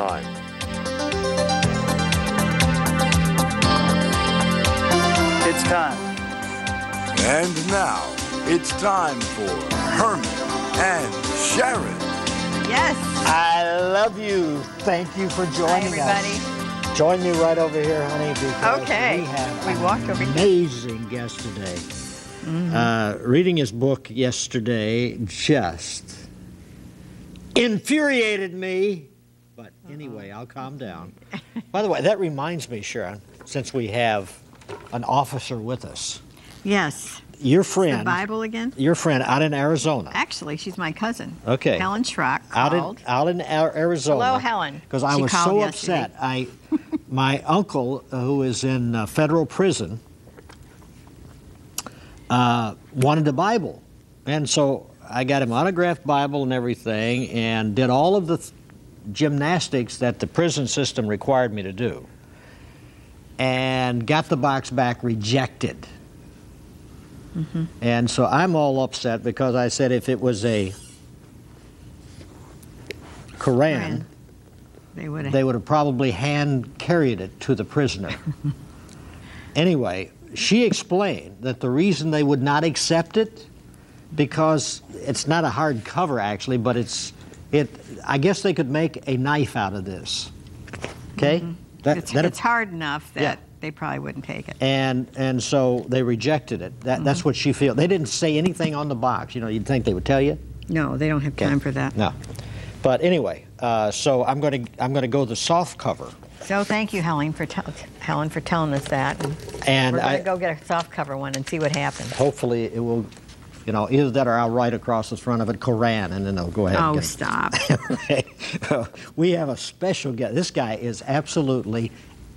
time. It's time. And now it's time for Herman and Sharron. Yes. I love you. Thank you for joining Hi, joining everybody. us. Join me right over here, honey, because Okay. we have We an walked over here. amazing guest today. Mm-hmm. Uh, reading his book yesterday just infuriated me. But anyway, I'll calm down. By the way, that reminds me, Sharron, since we have an officer with us, Yes. your The friend, Bible again? your friend out in Arizona. Actually, she's my cousin. Okay. Helen Schrock out in out in Arizona. Hello, Helen. Because I She was called so yesterday. upset. I, my uncle, uh, who is in uh, federal prison, uh, wanted a Bible, and so I got him autographed Bible and everything, and did all of the th- gymnastics that the prison system required me to do, and got the box back rejected. Mm-hmm. And so I'm all upset because I said if it was a Koran, Koran. They would have. they would have probably hand carried it to the prisoner. anyway, she explained that the reason they would not accept it because it's not a hard cover actually, but it's it. I guess they could make a knife out of this. Okay, that, it's, that- it's hard enough that Yeah. they probably wouldn't take it. and and so they rejected it. That, That's what she feels. They didn't say anything on the box. You know, you'd think they would tell you. No, they don't have Okay. time for that. No, but anyway, uh, so I'm going to I'm going to go the soft cover. So thank you, Helen, for Helen for telling us that. And, And we're going to go get a soft cover one and see what happens. hopefully it will, you know, is that or I'll write across the front of it Koran, and then they'll go ahead. and Oh, get stop. Okay. we have a special guest. This guy is absolutely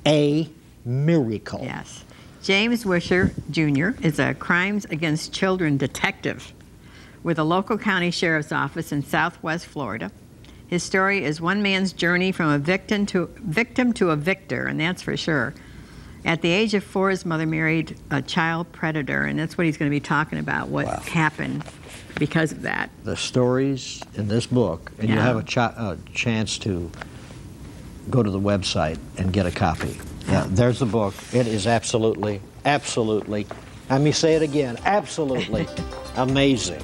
a miracle. Yes. James Wischer Jr. is a crimes against children detective with a local county sheriff's office in southwest Florida. His story is one man's journey from a victim to victim to a victor, and that's for sure. At the age of four, his mother married a child predator, and that's what he's going to be talking about. What Wow. happened because of that? The stories in this book, and you have a, ch- a chance to go to the website and get a copy. Yeah, there's the book. It is absolutely, absolutely. Let me say it again. Absolutely amazing.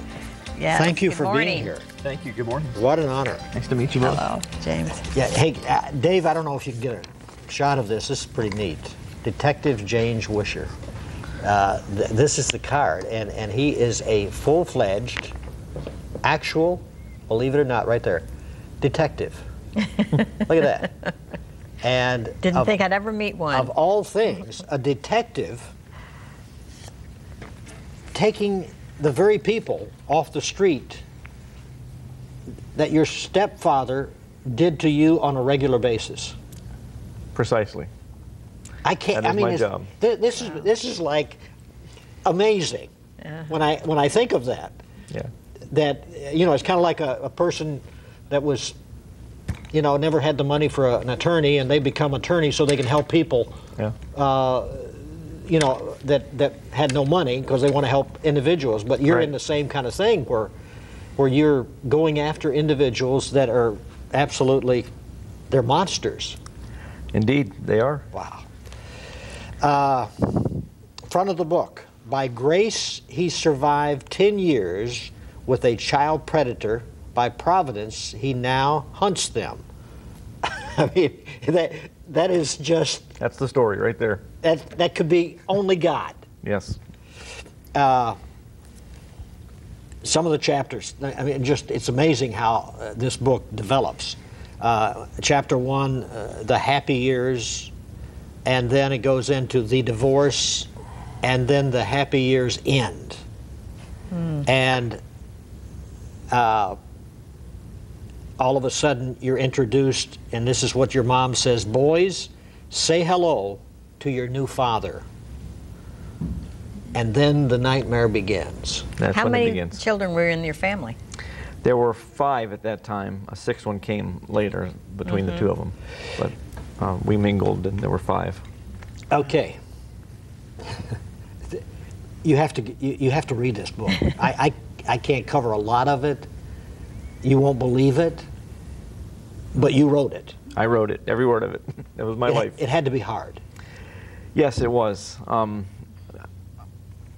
Yes. Thank you Good for morning. being here. Thank you. Good morning. What an honor. Nice to meet you both. Hello, James. Yeah, hey, uh, Dave, I don't know if you can get a shot of this. This is pretty neat. Detective James Wischer. Uh, th- this is the card, and, and he is a full fledged, actual, believe it or not, right there, detective. Look at that. And Didn't of, think I'd ever meet one. of all things, a detective taking the very people off the street that your stepfather did to you on a regular basis. Precisely. I can't. That I mean, my job. thi- this is this is like amazing when I when I think of that. Yeah. That you know, it's kind of like a, a person that was, you know, never had the money for a, an attorney, and they become attorney so they can help people. Yeah. Uh, you know that that had no money because they want to help individuals. But you're Right. in the same kind of thing where where you're going after individuals that are absolutely they're monsters. Indeed, they are. Wow. Uh, front of the book. By grace, he survived 10 years with a child predator. By providence, he now hunts them. I mean, that, that is just, That's the story right there. that, that could be only God. Yes. Uh, some of the chapters, I mean, just, it's amazing how uh, this book develops. Uh, chapter one, uh, the happy years, and then it goes into the divorce, and then the happy years end. And uh, all of a sudden, you're introduced, and this is what your mom says Boys, say hello to your new father. And then the nightmare begins. That's How when many it begins. children were in your family? There were five at that time. A sixth one came later between the two of them. But uh, we mingled and there were five. Okay. you have to you, you have to read this book. I, I I can't cover a lot of it. You won't believe it, but you wrote it. I wrote it, every word of it. that was my it, life. It had to be hard. Yes, it was. Um,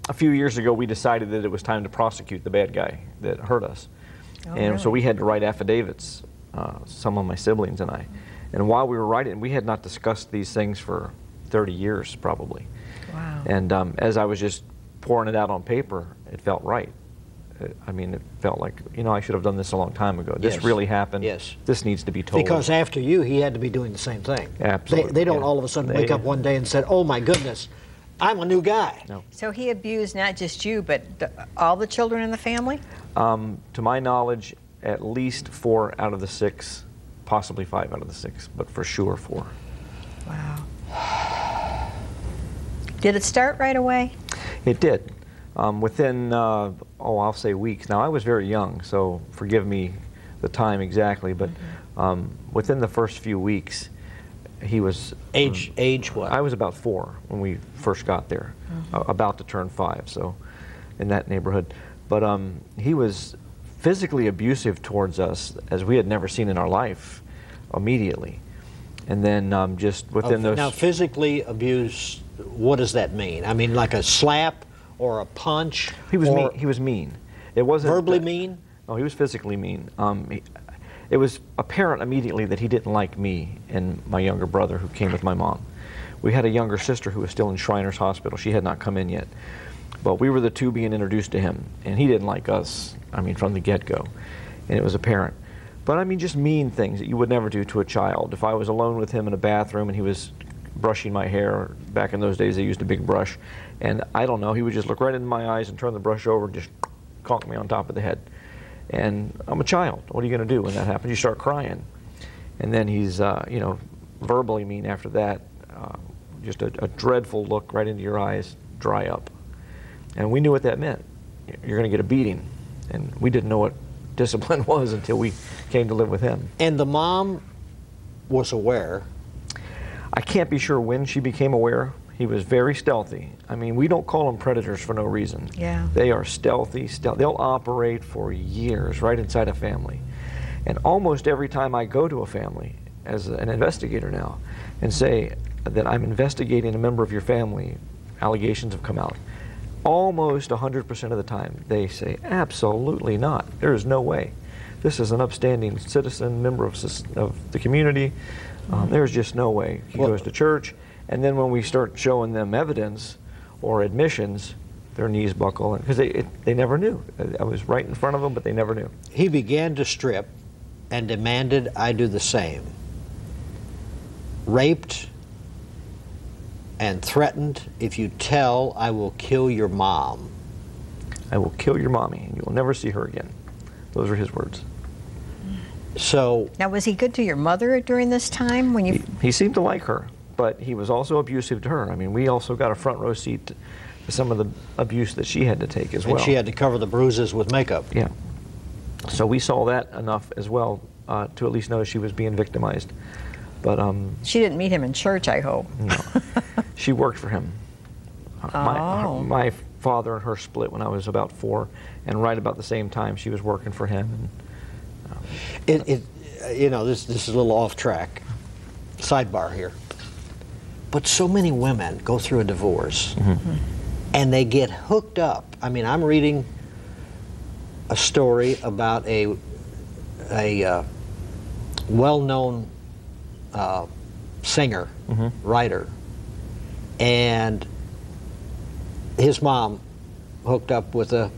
a few years ago, we decided that it was time to prosecute the bad guy that hurt us. Oh, and so we had to write affidavits, uh, some of my siblings and I. And while we were writing, we had not discussed these things for 30 years, probably. Wow. And um, as I was just pouring it out on paper, it felt right. Uh, I mean, it felt like, you know, I should have done this a long time ago. This Yes. really happened. Yes. This needs to be told. Because after you, he had to be doing the same thing. Absolutely, They, they don't yeah. all of a sudden They- wake up one day and said, "Oh my goodness, I'm a new guy." No. So he abused not just you, but the, all the children in the family? Um, to my knowledge, at least four out of the six, possibly five out of the six, but for sure four. Wow. Did it start right away? It did. Um, within, uh, oh, I'll say weeks. Now, I was very young, so forgive me the time exactly, but um, within the first few weeks, he was. Age, age what? I was about four when we first got there, a- about to turn five, so in that neighborhood. But um, he was physically abusive towards us as we had never seen in our life immediately. And then um, just within those. now, physically abuse. What does that mean? I mean, like a slap or a punch? He was mean. He was mean. It wasn't verbally that- mean. No, he was physically mean. Um, he, it was apparent immediately that he didn't like me and my younger brother, who came with my mom. We had a younger sister who was still in Shriners Hospital. She had not come in yet, but we were the two being introduced to him, and he didn't like us. I mean, from the get-go, and it was apparent. But I mean, just mean things that you would never do to a child. If I was alone with him in a bathroom and he was brushing my hair, back in those days they used a big brush, and I don't know, he would just look right into my eyes and turn the brush over and just conk me on top of the head. And I'm a child. What are you going to do when that happens? You start crying. And then he's, uh, you know, verbally mean after that. Uh, just a, a dreadful look right into your eyes, dry up. And we knew what that meant. You're going to get a beating. And we didn't know what discipline was until we came to live with him. And the mom was aware. I can't be sure when she became aware. He was very stealthy. I mean, we don't call them predators for no reason. Yeah. They are stealthy. Stealth. They'll operate for years right inside a family. And almost every time I go to a family as an investigator now and say that I'm investigating a member of your family, allegations have come out. Almost 100% of the time, they say, absolutely not. There is no way. This is an upstanding citizen, member of, of the community. Um, there's just no way. He Well- goes to church, and then when we start showing them evidence or admissions, their knees buckle because they, it, they never knew. I was right in front of them, but they never knew. He began to strip and demanded I do the same. Raped and threatened, if you tell, I will kill your mom. I will kill your mommy, and you will never see her again. Those are his words. So Now, was he good to your mother during this time when you? He, he seemed to like her, but he was also abusive to her. I mean, we also got a front row seat to, to some of the abuse that she had to take as and well. she had to cover the bruises with makeup. Yeah. So we saw that enough as well uh, to at least know she was being victimized. But um, She didn't meet him in church, I hope. no, she worked for him. Uh, My, her- Oh. my father and her split when I was about four, and right about the same time she was working for him. And It, it, uh, you know, this this is a little off track. Sidebar here. But so many women go through a divorce, and they get hooked up. I mean, I'm reading a story about a a uh, well-known uh, singer, writer, and his mom hooked up with a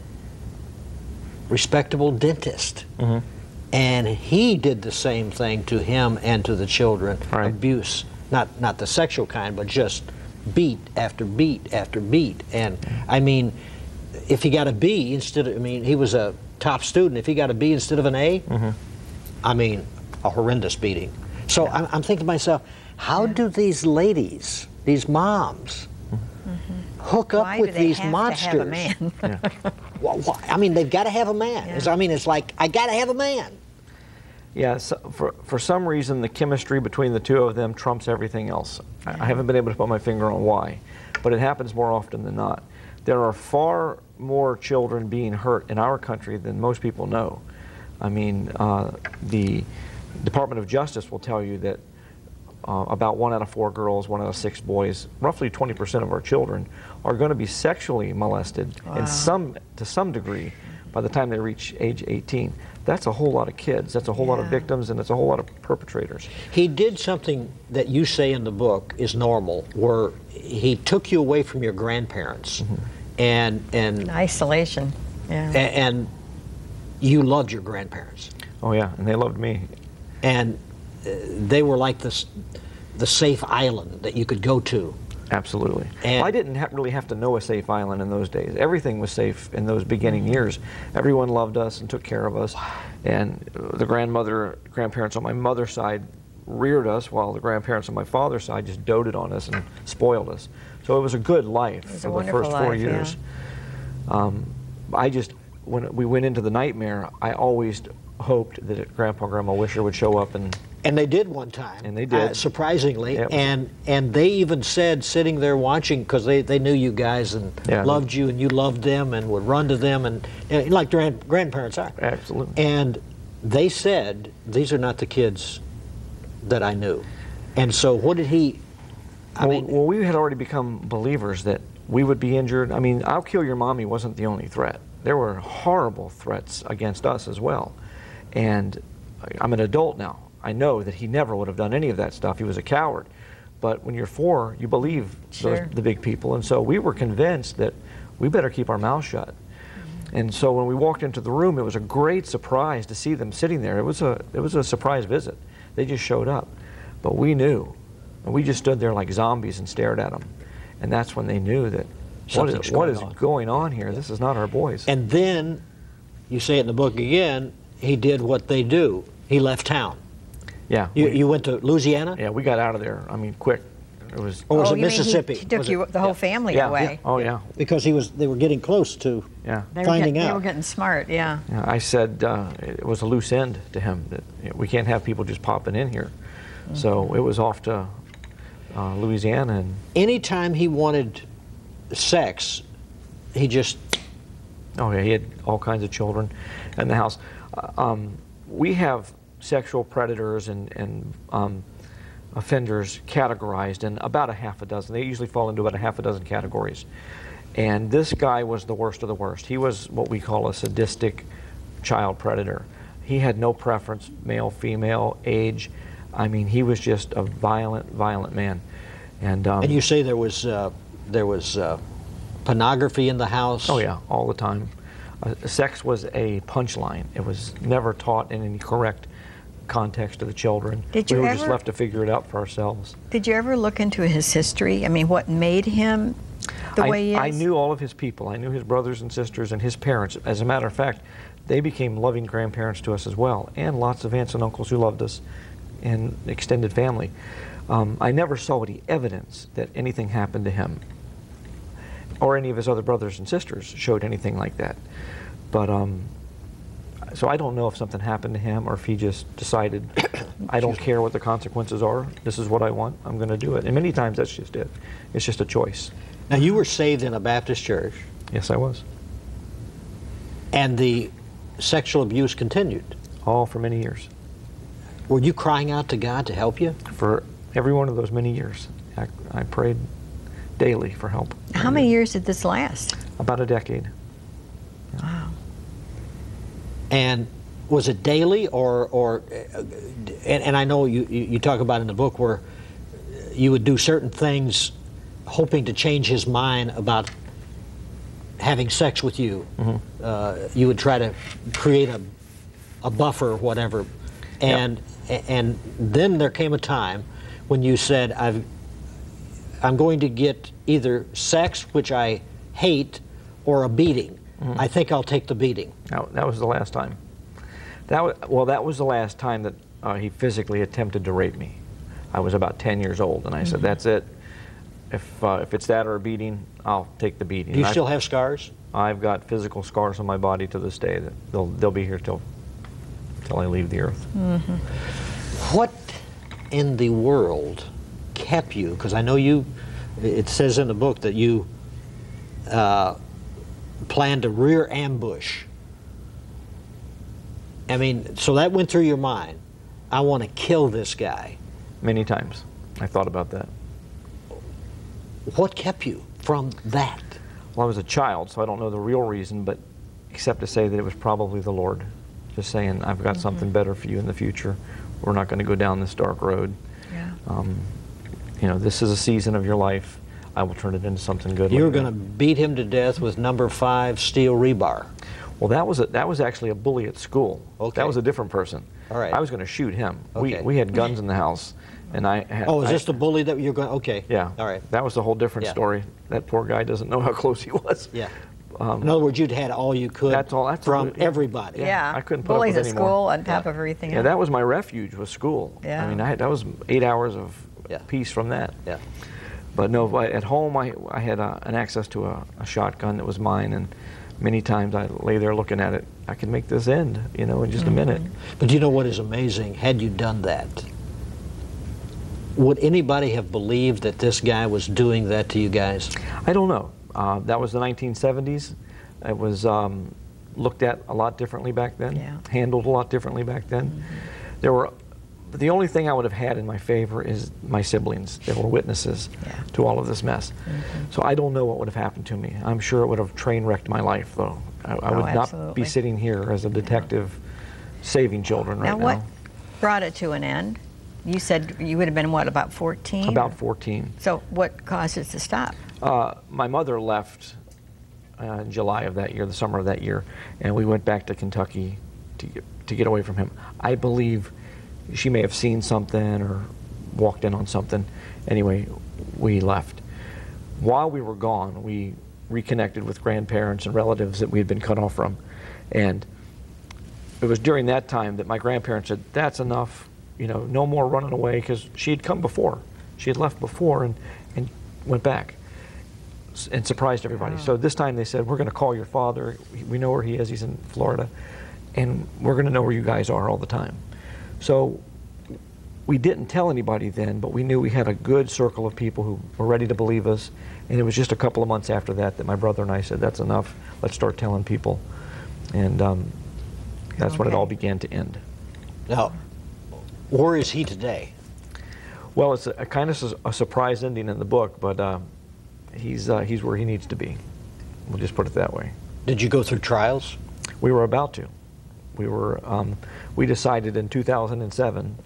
respectable dentist. Mm-hmm. And he did the same thing to him and to the children. Right. Abuse, not not the sexual kind, but just beat after beat after beat. And I mean, if he got a B instead of, I mean, he was a top student. If he got a B instead of an A, mm-hmm. I mean, a horrendous beating. So I'm, I'm thinking to myself, how do these ladies, these moms, hook up Why with do they these have monsters? to have a man? Wha- wha- I mean, they've got to have a man. Yeah. I mean, it's like I got to have a man. Yeah, so for, for some reason, the chemistry between the two of them trumps everything else. I, I haven't been able to put my finger on why, but it happens more often than not. There are far more children being hurt in our country than most people know. I mean, uh, the Department of Justice will tell you that uh, about one out of four girls, one out of six boys, roughly 20% of our children are going to be sexually molested in some, to some degree by the time they reach age 18. That's a whole lot of kids. That's a whole lot of victims, and it's a whole lot of perpetrators. He did something that you say in the book is normal, where he took you away from your grandparents, Mm-hmm. and and Isolation. Yeah. a- and you loved your grandparents, Oh yeah, and they loved me. and they were like this the safe island that you could go to. Absolutely. And- I didn't ha- really have to know a safe island in those days. Everything was safe in those beginning years. Everyone loved us and took care of us. And the grandmother, grandparents on my mother's side reared us, while the grandparents on my father's side just doted on us and spoiled us. So it was a good life for the wonderful first four life, yeah. years. Um, I just, when we went into the nightmare, I always hoped that Grandpa, Grandma Wischer would show up and And they did one time. And they did. uh, surprisingly. And and they even said, sitting there watching, because they, they knew you guys and Yeah. loved you, and you loved them, and would run to them, and, and like grand, grandparents are. absolutely. And they said, these are not the kids that I knew. And so, what did he? I well, mean, well, we had already become believers that we would be injured. I mean, I'll kill your mommy wasn't the only threat. There were horrible threats against us as well. And I'm an adult now. I know that he never would have done any of that stuff. He was a coward. But when you're four, you believe Sure. those, the big people. And so we were convinced that we better keep our mouth shut. Mm-hmm. And so when we walked into the room, it was a great surprise to see them sitting there. It was a, it was a surprise visit. They just showed up. But we knew. And we just stood there like zombies and stared at them. And that's when they knew that what Something's going is on. going on here? This is not our boys. and then, you say it in the book again. He did what they do. He left town. yeah, You, we, you went to Louisiana, yeah, we got out of there. I mean, quick. It was. or was oh, it you mean he- Mississippi? He, took Was you it- the whole yeah. family yeah, away. Oh yeah. because he was. They were getting close to Yeah. They were finding get- They out. were getting smart. Yeah. Yeah, I said uh, it was a loose end to him that we can't have people just popping in here. So it was off to uh, Louisiana, and Anytime he wanted sex, he just oh yeah, he had all kinds of children in the house. Um, we have sexual predators and and um, offenders categorized in about a half a dozen. They usually fall into about a half a dozen categories. And this guy was the worst of the worst. He was what we call a sadistic child predator. He had no preference, male, female, age. I mean, he was just a violent, violent man. And, um, And you say there was uh, there was uh, pornography in the house. Oh yeah, all the time. Uh, sex was a punchline. It was never taught in any correct context to the children. Did we you were just left to figure it out for ourselves. Did you ever look into his history? I mean, what made him the I, way he is? I knew all of his people. I knew his brothers and sisters and his parents. As a matter of fact, they became loving grandparents to us as well, and lots of aunts and uncles who loved us, and extended family. Um, I never saw any evidence that anything happened to him, or any of his other brothers and sisters showed anything like that. But um, so I don't know if something happened to him or if he just decided, I don't care what the consequences are. This is what I want. I'm going to do it. And many times that's just it. It's just a choice. Now you were saved in a Baptist church, Yes, I was. and the sexual abuse continued. All for many years. Were you crying out to God to help you? For every one of those many years, I, I prayed daily for help. How many years did this last? About a decade. Wow. And was it daily or or uh, and, and I know you, you you talk about in the book where you would do certain things hoping to change his mind about having sex with you. Uh, you would try to create a a buffer or whatever. And and then there came a time when you said I've I'm going to get either sex, which I hate, or a beating. I think I'll take the beating. That, that was the last time. That was, well, that was the last time that uh, he physically attempted to rape me. I was about 10 years old, and I said, "That's it. If uh, if it's that or a beating, I'll take the beating." Do you And I- still have scars? I've got physical scars on my body to this day that they'll they'll be here till till I leave the earth. What in the world kept you? Because I know you, it says in the book that you uh, planned a rear ambush. I mean, so that went through your mind. I want to kill this guy. Many times. I thought about that. What kept you from that? Well, I was a child, so I don't know the real reason, but except to say that it was probably the Lord, just saying, "I've got something better for you in the future. We're not going to go down this dark road. Yeah. Um, you know, this is a season of your life. I will turn it into something good." You were going to beat him to death with number five steel rebar. Well, that was a, that was actually a bully at school. Okay. That was a different person. All right. I was going to shoot him. Okay. We we had guns in the house, and I had. Oh, is I- this the bully that you're going? Okay. Yeah. All right. That was a whole different Yeah. story. That poor guy doesn't know how close he was. Yeah. Um, In other words, you'd had all you could That's all- that's from all- yeah. everybody. Yeah. I couldn't put up Bullies with at any more. school on top Yeah. of everything Yeah, else. that was my refuge was school. Yeah. I mean, I had, that was eight hours of Yeah. peace from that. Yeah. But no, I- at home I, I had uh an access to a, a shotgun that was mine, and many times I lay there looking at it. I could make this end, you know, in just a minute. But you know what is amazing? Had you done that, would anybody have believed that this guy was doing that to you guys? I don't know. Uh, that was the 1970s. It was um, looked at a lot differently back then, Yeah. handled a lot differently back then. There were, the only thing I would have had in my favor is my siblings. They were witnesses Yeah. to all of this mess. So I don't know what would have happened to me. I'm sure it would have train wrecked my life, though. I, I Oh, would not absolutely. be sitting here as a detective saving children right now, now. what brought it to an end? You said you would have been, what, about 14? About 14. So what caused it to stop? Uh, my mother left uh, in July of that year, the summer of that year, and we went back to Kentucky to get, to get away from him. I believe she may have seen something or walked in on something. Anyway, we left. While we were gone, we reconnected with grandparents and relatives that we had been cut off from. And it was during that time that my grandparents said, That's enough, you know, no more running away, because she had come before. She had left before and, and went back and surprised everybody. So this time they said, We're going to call your father. We know where he is. He's in Florida. And we're going to know where you guys are all the time. So we didn't tell anybody then, but we knew we had a good circle of people who were ready to believe us. And it was just a couple of months after that that my brother and I said, That's enough. Let's start telling people. And um, that's when it all began to end. Now, where is he today? Well, it's a, a kind of su- a surprise ending in the book, but uh, he's, uh, he's where he needs to be. We'll just put it that way. Did you go through trials? We were about to. We were. Um, we decided in 2007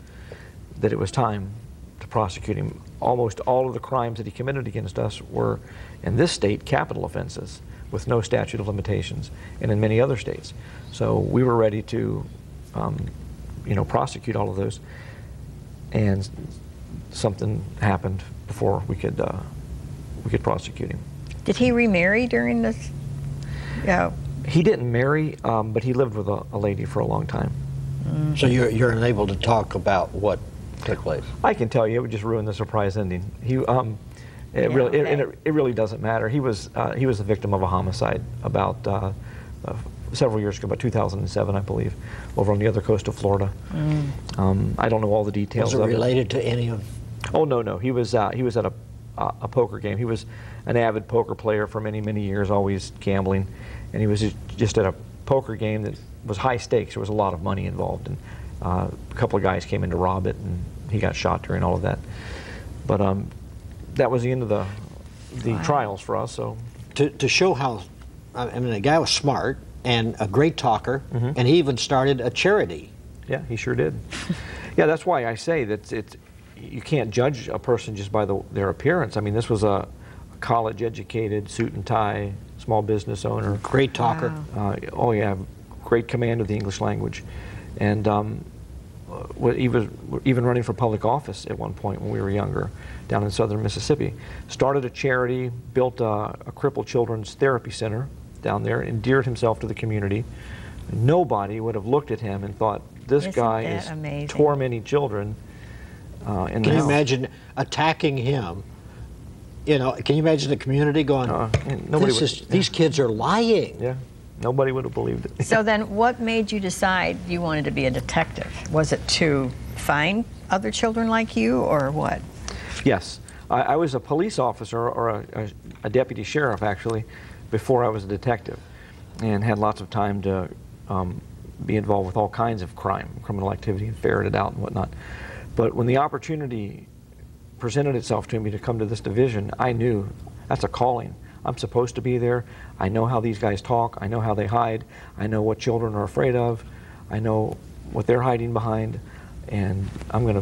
that it was time to prosecute him. Almost all of the crimes that he committed against us were, in this state, capital offenses with no statute of limitations, and in many other states. So we were ready to, um, you know, prosecute all of those. And something happened before we could uh, we could prosecute him. Did he remarry during this? Yeah. He didn't marry, um, but he lived with a, a lady for a long time. So you're, you're unable to talk about what took place. I can tell you, it would just ruin the surprise ending. He, um, it Yeah, really, it, okay. it, it really doesn't matter. He was, uh, he was the victim of a homicide about uh, uh, several years ago, about 2007, I believe, over on the other coast of Florida. Um, I don't know all the details Was it of related to any of? Oh no, no. He was uh, he was at a uh, a poker game. He was an avid poker player for many many years, always gambling, and he was just at a poker game that was high stakes. There was a lot of money involved, and uh, a couple of guys came in to rob it, and he got shot during all of that. But um, that was the end of the the Wow. trials for us. So To, to show how, I mean, the guy was smart and a great talker, Mm-hmm. and he even started a charity. Yeah, he sure did. yeah, that's why I say that it's you can't judge a person just by the, their appearance. I mean, this was a college-educated, suit and tie, small business owner. Great talker. Wow. Uh, oh yeah, great command of the English language, and um, uh, he was even running for public office at one point when we were younger, down in southern Mississippi. Started a charity, built a, a crippled children's therapy center down there, endeared himself to the community. Nobody would have looked at him and thought this Isn't guy that is amazing? tormenting children. Uh, in the Can you house. imagine attacking him? You know, can you imagine the community going, Uh, nobody this would- is, these kids are lying? Yeah, nobody would have believed it. So then, what made you decide you wanted to be a detective? Was it to find other children like you, or what? Yes. I, I was a police officer or a, a, a deputy sheriff, actually, before I was a detective, and had lots of time to um, be involved with all kinds of crime, criminal activity, and ferret it out and whatnot. But when the opportunity presented itself to me to come to this division, I knew that's a calling. I'm supposed to be there. I know how these guys talk. I know how they hide. I know what children are afraid of. I know what they're hiding behind. And I'm going to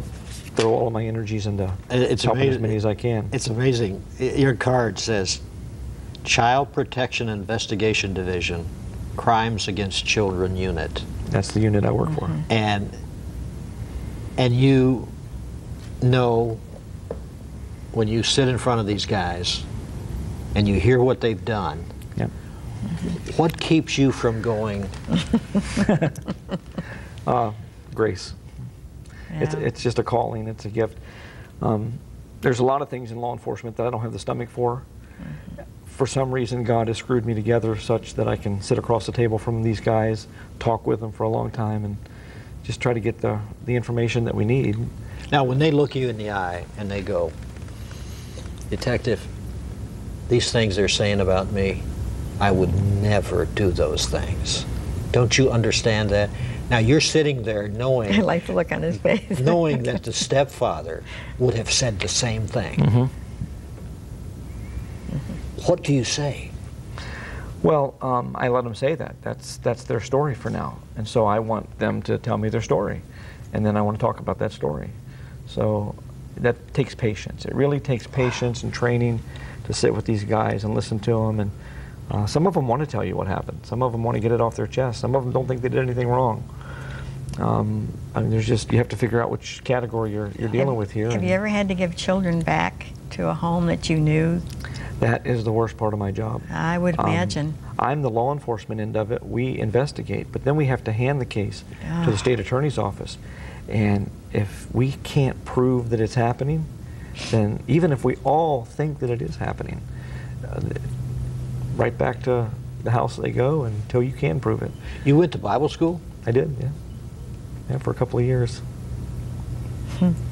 throw all of my energies into And it's helping as many as I can. It's amazing. Your card says Child Protection Investigation Division, Crimes Against Children Unit. That's the unit I work for. Mm-hmm. And and you know when you sit in front of these guys and you hear what they've done, Yep. what keeps you from going, Grace. It's, it's just a calling, it's a gift. Um, there's a lot of things in law enforcement that I don't have the stomach for. For some reason, God has screwed me together such that I can sit across the table from these guys, talk with them for a long time, and just try to get the, the information that we need. Now, when they look you in the eye and they go, Detective, these things they're saying about me, I would never do those things. Don't you understand that? Now, you're sitting there knowing. I like the look on his face. knowing that the stepfather would have said the same thing. Mm-hmm. What do you say? Well, um, I let them say that. That's that's their story for now, and so I want them to tell me their story, and then I want to talk about that story. So that takes patience. It really takes patience and training to sit with these guys and listen to them. And uh, some of them want to tell you what happened. Some of them want to get it off their chest. Some of them don't think they did anything wrong. Um, I mean, there's just you have to figure out which category you're you're dealing Have- with here. Have you ever had to give children back to a home that you knew? That is the worst part of my job. I would Um, imagine. I'm the law enforcement end of it. We investigate, but then we have to hand the case to Ah. the state attorney's office. And if we can't prove that it's happening, then even if we all think that it is happening, uh, right back to the house they go until you can prove it. You went to Bible school I did, yeah. Yeah, for a couple of years.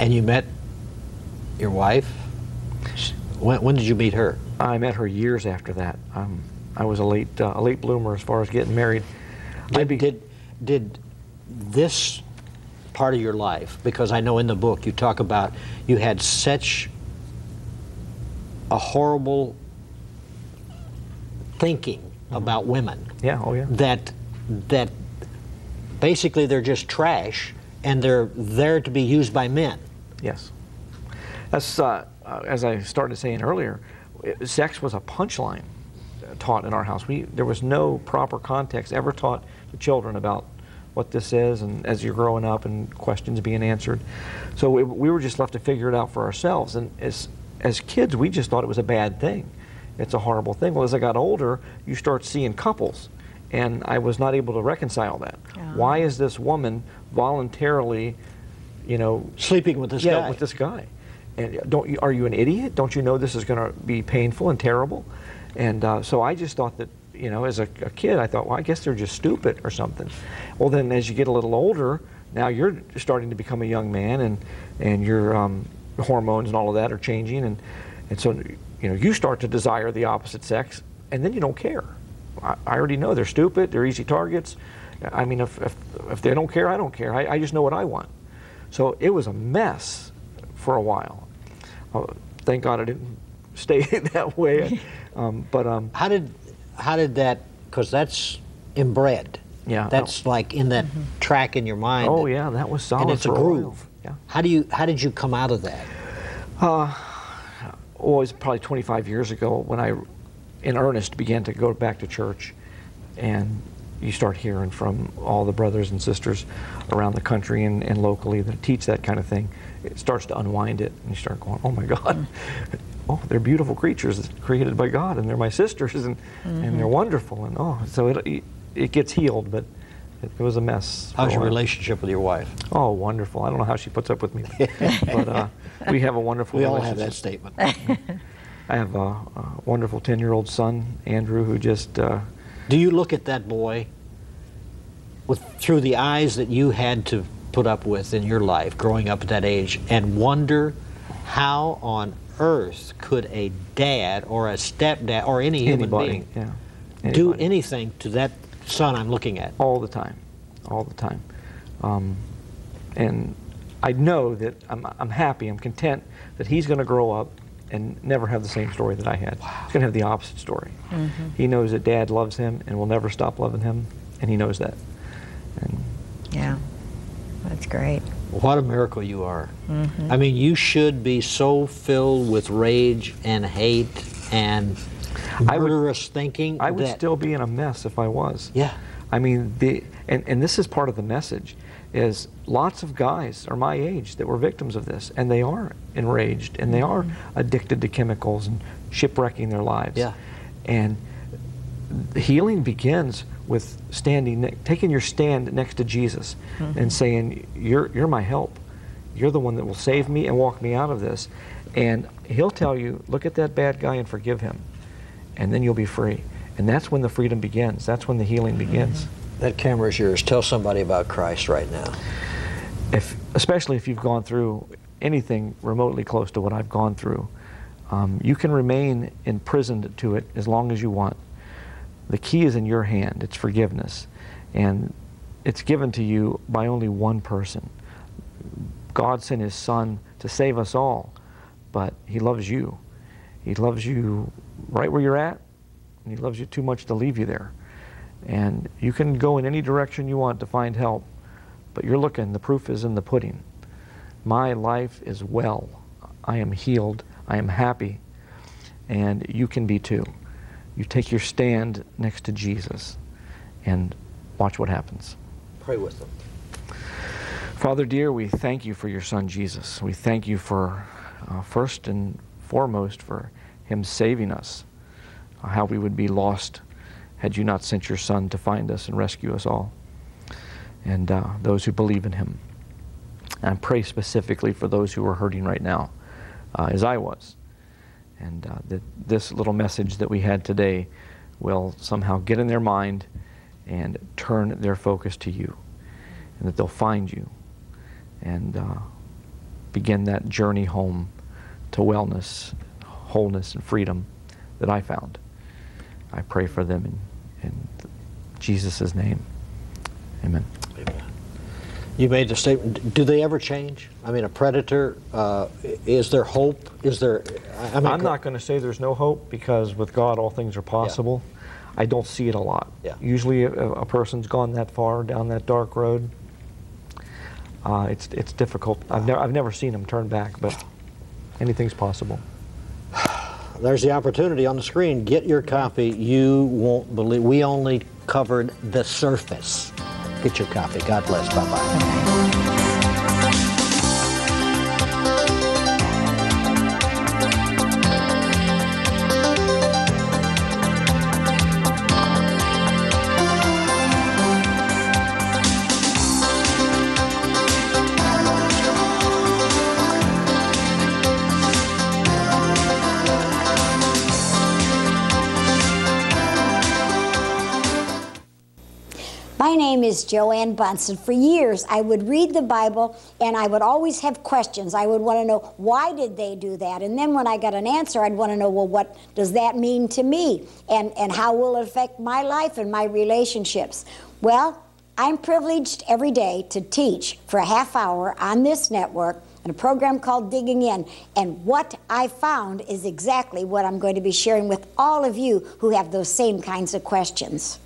and you met your wife. When, when did you meet her? I met her years after that. Um, I was a late, uh, a late bloomer as far as getting married. I Did, be- did did this part of your life because I know in the book you talk about you had such a horrible thinking about women yeah, oh yeah. that that basically they're just trash and they're there to be used by men. Yes. As, uh, uh, as I started saying earlier, sex was a punchline taught in our house. We, there was no proper context ever taught to children about what this is and as you're growing up and questions being answered. So we, we were just left to figure it out for ourselves. And as, as kids, we just thought it was a bad thing. It's a horrible thing. Well, as I got older, you start seeing couples. And I was not able to reconcile that. Yeah. Why is this woman voluntarily, you know, Sleeping with this yeah, guy. with this guy. And don't you, are you an idiot? Don't you know this is going to be painful and terrible? And uh, so I just thought that, you know, as a, a kid, I thought, well, I guess they're just stupid or something. Well, then as you get a little older, now you're starting to become a young man, and and your um, hormones and all of that are changing, and and so you know you start to desire the opposite sex, and then you don't care. I, I already know they're stupid. They're easy targets. I mean, if if, if they don't care, I don't care. I, I just know what I want. So it was a mess for a while. Uh, thank God I didn't stay that way. Um, but um, How did how did that because that's inbred. Yeah, That's oh. like in that mm-hmm. track in your mind. oh that- yeah, that was solid and it's a for while. groove. Yeah. How do you how did you come out of that? Uh, well, it was probably 25 years ago when I, in earnest, began to go back to church, and you start hearing from all the brothers and sisters around the country and, and locally that teach that kind of thing. It starts to unwind it, and you start going, "Oh my God, mm. oh, they're beautiful creatures created by God, and they're my sisters, and and they're wonderful, and oh, so it it gets healed, but." It, it was a mess. How's your relationship with your wife? Oh, wonderful! I don't know how she puts up with me, but uh, we have a wonderful. We all have relationship. that statement. I have a, a wonderful 10 year old son, Andrew, who just, uh, do you look at that boy with through the eyes that you had to put up with in your life growing up at that age and wonder how on earth could a dad or a stepdad or any human anybody, being yeah, do anything to that son I'm looking at? all the time, all the time. Um, and I know that I'm, I'm happy, I'm content that he's going to grow up and never have the same story that I had. He's going to have the opposite story. He knows that dad loves him and will never stop loving him, and he knows that. And Yeah, that's great. What a miracle you are. Mm-hmm. I mean, you should be so filled with rage and hate and I would- murderous thinking. I would still be in a mess if I was. Yeah. I mean, the and, and this is part of the message is lots of guys are my age that were victims of this and they are enraged and they are mm-hmm. addicted to chemicals and shipwrecking their lives. Yeah. And healing begins with standing taking your stand next to Jesus and saying you're you're my help. You're the one that will save me and walk me out of this. And he'll tell you, look at that bad guy and forgive him. And then you'll be free. And that's when the freedom begins. That's when the healing begins. That camera is yours. Tell somebody about Christ right now. If, especially if you've gone through anything remotely close to what I've gone through, um, you can remain imprisoned to it as long as you want. The key is in your hand. It's forgiveness. And it's given to you by only one person. God sent his son to save us all, but he loves you. He loves you right where you're at, and he loves you too much to leave you there. And you can go in any direction you want to find help, but you're looking, the proof is in the pudding. My life is well. I am healed. I am happy. And you can be too. You take your stand next to Jesus and watch what happens. Pray with them. Father dear, we thank you for your son Jesus. We thank you for, uh, first and foremost, for him saving us. Uh, how we would be lost had you not sent your son to find us and rescue us all. And uh, those who believe in him. And I pray specifically for those who are hurting right now, uh, as I was. And uh, that this little message that we had today will somehow get in their mind and turn their focus to you. And that they'll find you and uh, begin that journey home to wellness, wholeness, and freedom that I found. I pray for them in, in Jesus' name. Amen. You made the statement. Do they ever change? I mean, a predator. Uh, is there hope? Is there? I mean, I'm not going to say there's no hope because with God all things are possible. I don't see it a lot. Yeah. Usually, a, a person's gone that far down that dark road. Uh, it's it's difficult. I've never I've never seen them turn back, but anything's possible. There's the opportunity on the screen. Get your copy. You won't believe. We only covered the surface. Get your copy. God bless. Bye bye. Is Joanne Bunson. For years, I would read the Bible and I would always have questions. I would want to know why did they do that? And then when I got an answer, I'd want to know, well, what does that mean to me? And, and how will it affect my life and my relationships? Well, I'm privileged every day to teach for a half hour on this network in a program called Digging In. And what I found is exactly what I'm going to be sharing with all of you who have those same kinds of questions.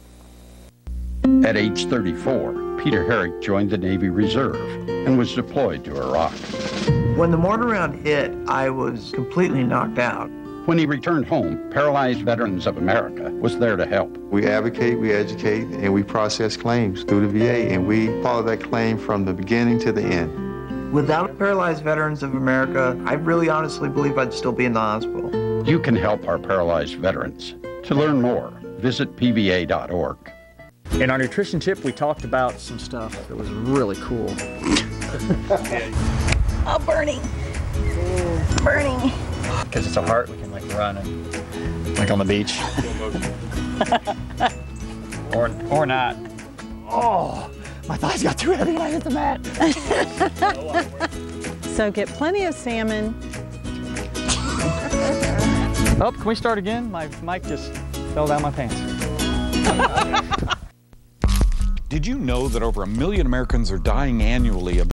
At age 34, Peter Herrick joined the Navy Reserve and was deployed to Iraq. When the mortar round hit, I was completely knocked out. When he returned home, Paralyzed Veterans of America was there to help. We advocate, we educate, and we process claims through the VA, and we follow that claim from the beginning to the end. Without Paralyzed Veterans of America, I really honestly believe I'd still be in the hospital. You can help our paralyzed veterans. To learn more, visit pva.org. In our nutrition tip, we talked about some stuff that was really cool. Oh, burning. Burning. Because it's a heart, we can like run and like on the beach. or or not. Oh, my thighs got too heavy when I hit the mat. So get plenty of salmon. Oh, can we start again? My mic just fell down my pants. Did you know that over a million Americans are dying annually of